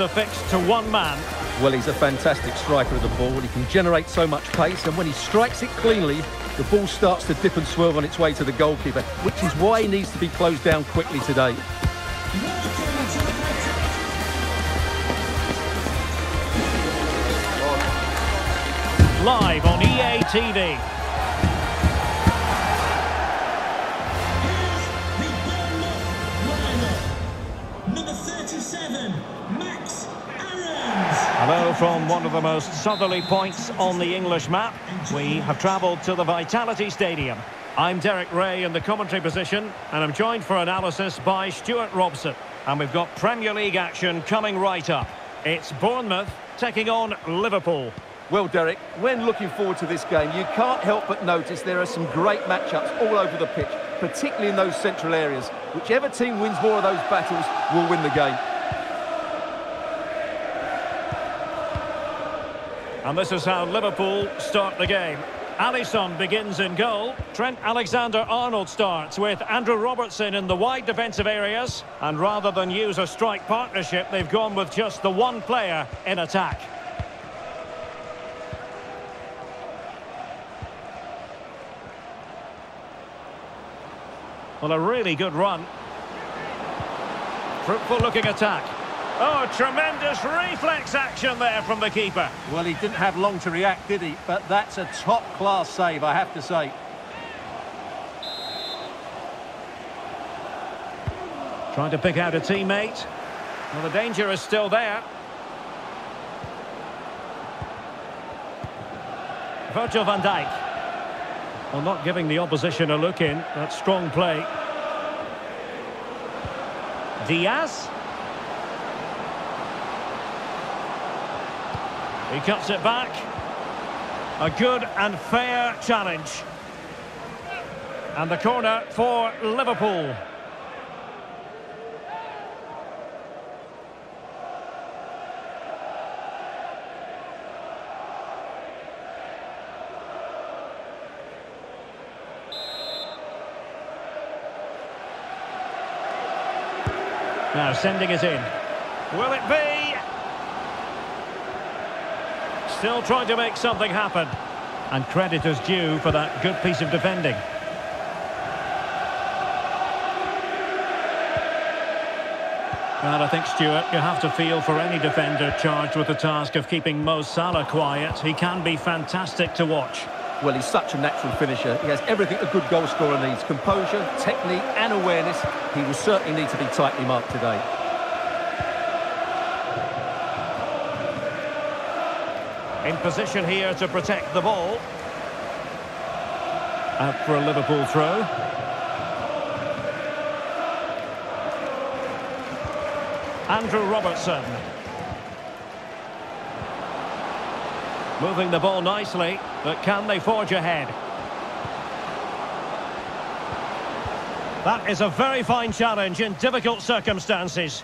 are fixed to one man. Well, he's a fantastic striker of the ball. He can generate so much pace, and when he strikes it cleanly, the ball starts to dip and swerve on its way to the goalkeeper, which is why he needs to be closed down quickly today. Live on EA TV. From one of the most southerly points on the English map. We have travelled to the Vitality Stadium. I'm Derek Ray in the commentary position, and I'm joined for analysis by Stuart Robson. And we've got Premier League action coming right up. It's Bournemouth taking on Liverpool. Well, Derek, when looking forward to this game, you can't help but notice there are some great matchups all over the pitch, particularly in those central areas. Whichever team wins more of those battles will win the game. And this is how Liverpool start the game. Alisson begins in goal. Trent Alexander-Arnold starts with Andrew Robertson in the wide defensive areas. And rather than use a strike partnership, they've gone with just the one player in attack. Well, a really good run. Fruitful looking attack. Oh, tremendous reflex action there from the keeper. Well, he didn't have long to react, did he? But that's a top-class save, I have to say. Trying to pick out a teammate. Well, the danger is still there. Virgil van Dijk. Well, not giving the opposition a look in. That's strong play. Diaz. He cuts it back. A good and fair challenge. And the corner for Liverpool. Now sending it in. Will it be? Still trying to make something happen. And credit is due for that good piece of defending. Well, I think, Stuart, you have to feel for any defender charged with the task of keeping Mo Salah quiet. He can be fantastic to watch. Well, he's such a natural finisher. He has everything a good goal scorer needs. Composure, technique and awareness. He will certainly need to be tightly marked today. Position here to protect the ball. Out for a Liverpool throw. Andrew Robertson. Moving the ball nicely, but can they forge ahead? That is a very fine challenge in difficult circumstances.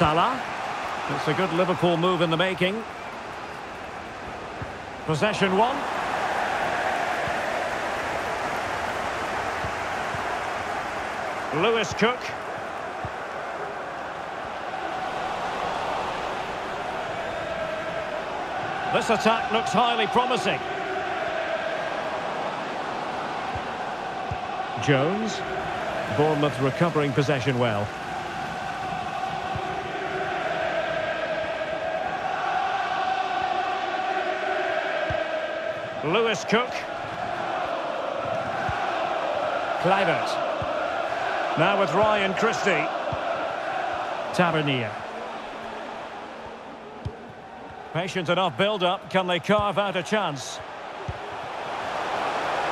Salah. It's a good Liverpool move in the making. Possession one. Lewis Cook. This attack looks highly promising. Jones. Bournemouth recovering possession well. Lewis Cook. Kluivert. Now with Ryan Christie. Tavernier. Patient enough build-up. Can they carve out a chance?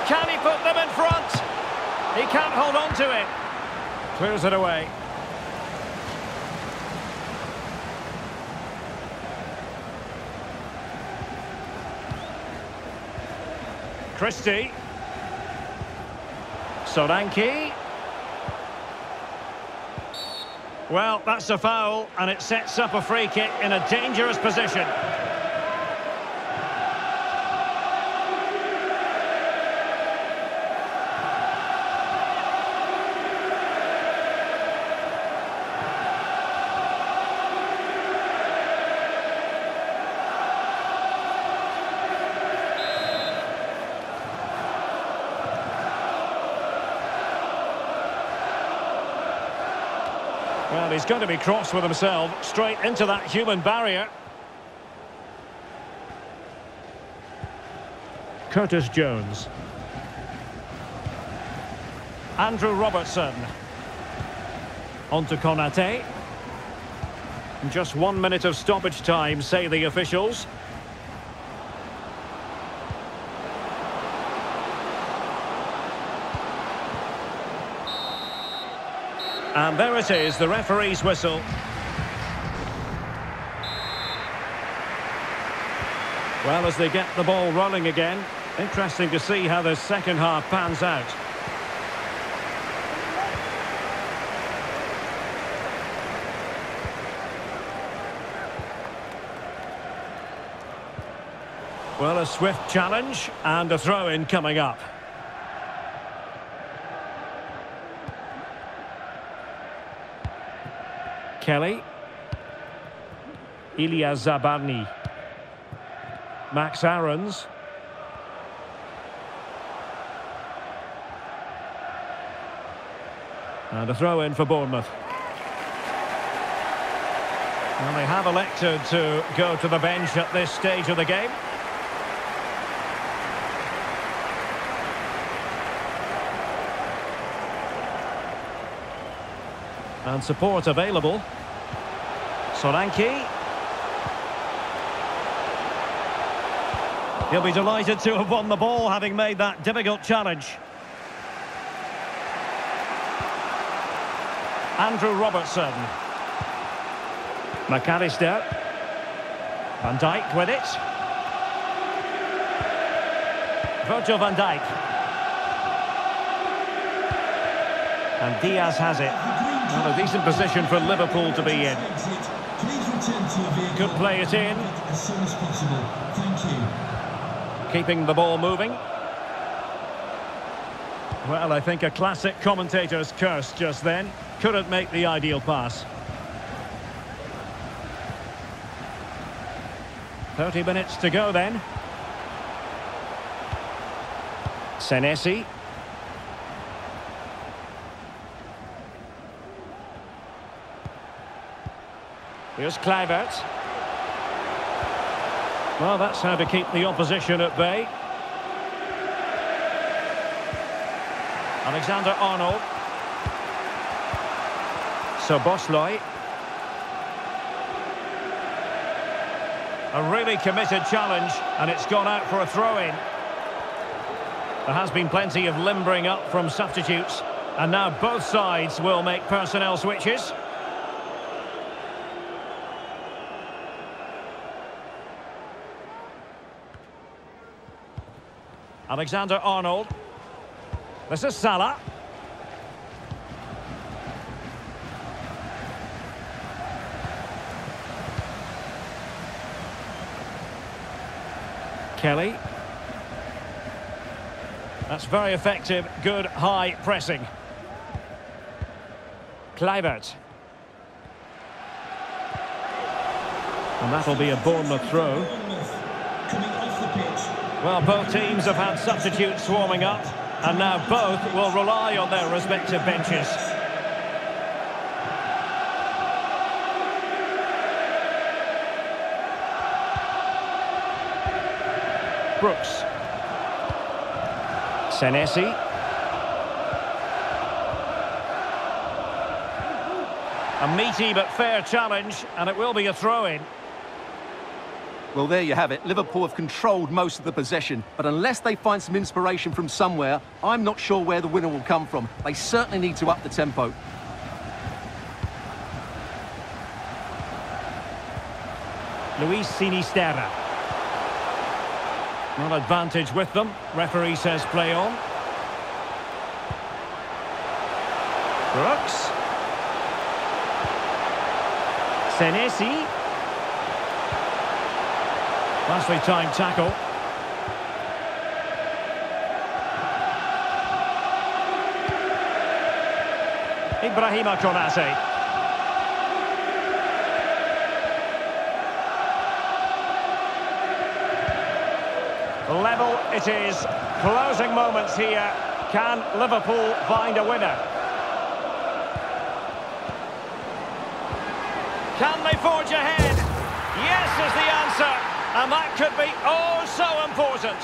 Can he put them in front? He can't hold on to it. Clears it away. Christie. Solanke. Well, that's a foul, and it sets up a free kick in a dangerous position. He's going to be cross with himself, straight into that human barrier. Curtis Jones. Andrew Robertson. On to Konate. Just one minute of stoppage time, say the officials. And there it is, the referee's whistle. Well, as they get the ball rolling again, interesting to see how the second half pans out. Well, a swift challenge and a throw-in coming up. Kelly. Ilya Zabarny. Max Aarons. And a throw in for Bournemouth. Well, they have elected to go to the bench at this stage of the game. And support available. Solanke. He'll be delighted to have won the ball, having made that difficult challenge. Andrew Robertson. Mac Allister. Van Dijk with it. Virgil van Dijk. And Diaz has it. A decent position for Liverpool to be in. Could play it in. As soon as possible. Thank you. Keeping the ball moving. Well, I think a classic commentator's curse just then. Couldn't make the ideal pass. 30 minutes to go then. Senesi. Here's Kluivert. Well, that's how to keep the opposition at bay. Alexander Arnold. Szoboszlai. A really committed challenge, and it's gone out for a throw-in. There has been plenty of limbering up from substitutes, and now both sides will make personnel switches. Alexander Arnold. This is Salah. Kelly. That's very effective, good high pressing. Kluivert. And that'll be a Bournemouth throw. Bournemouth coming off the pitch. Well, both teams have had substitutes swarming up, and now both will rely on their respective benches. Brooks. Senesi. A meaty but fair challenge, and it will be a throw-in. Well, there you have it. Liverpool have controlled most of the possession, but unless they find some inspiration from somewhere, I'm not sure where the winner will come from. They certainly need to up the tempo. Luis Sinisterra. Not advantage with them. Referee says play on. Brooks. Senesi. Lastly time tackle. Ibrahima Konate. Level it is. Closing moments here. Can Liverpool find a winner? Can they forge ahead? Yes is the answer. And that could be oh so important.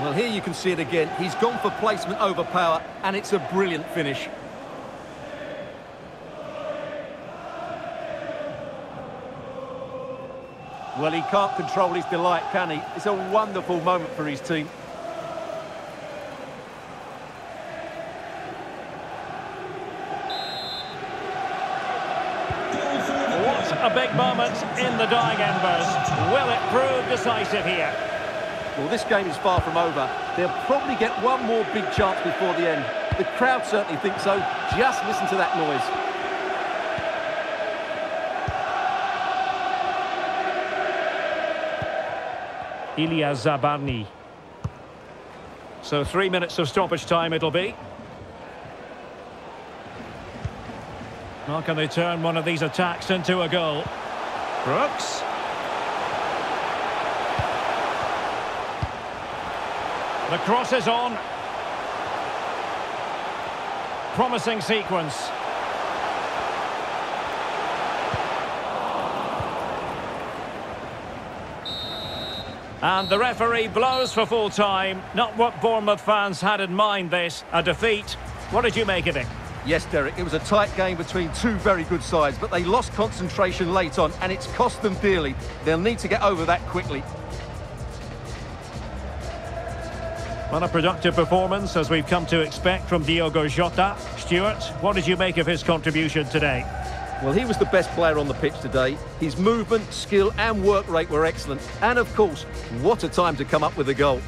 Well, here you can see it again. He's gone for placement over power, and it's a brilliant finish. Well, he can't control his delight, can he? It's a wonderful moment for his team. What a big moment in the dying embers. Will it prove decisive here? Well, this game is far from over. They'll probably get one more big chance before the end. The crowd certainly think so. Just listen to that noise. Ilya Zabarny. So three minutes of stoppage time it'll be. How can they turn one of these attacks into a goal? Brooks. The cross is on. Promising sequence. And the referee blows for full time. Not what Bournemouth fans had in mind this, a defeat. What did you make of it? Yes, Derek, it was a tight game between two very good sides, but they lost concentration late on, and it's cost them dearly. They'll need to get over that quickly. Well, a productive performance, as we've come to expect from Diogo Jota. Stuart, what did you make of his contribution today? Well, he was the best player on the pitch today. His movement, skill and work rate were excellent. And, of course, what a time to come up with a goal.